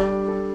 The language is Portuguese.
Música